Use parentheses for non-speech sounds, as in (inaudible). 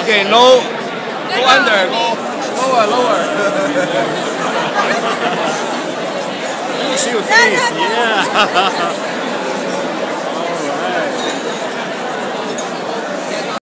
okay, no, go under, go lower, lower. (laughs) See your face, (laughs) yeah. (laughs)